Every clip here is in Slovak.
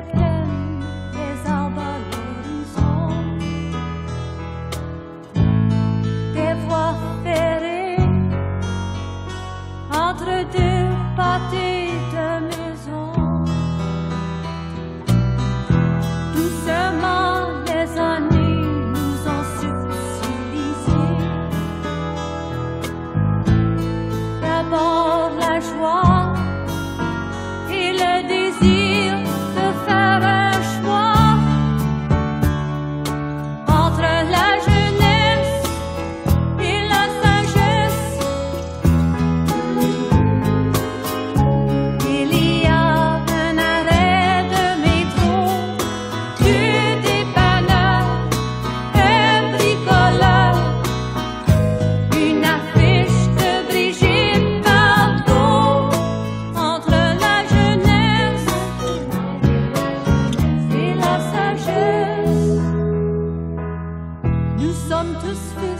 Okay. the spit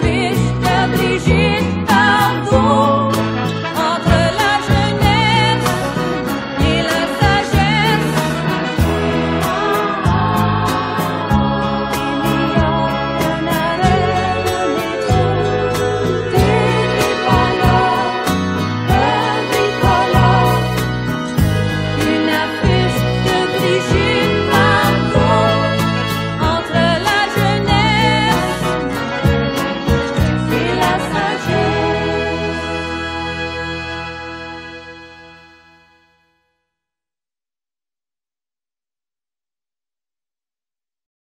fish, the brigitte.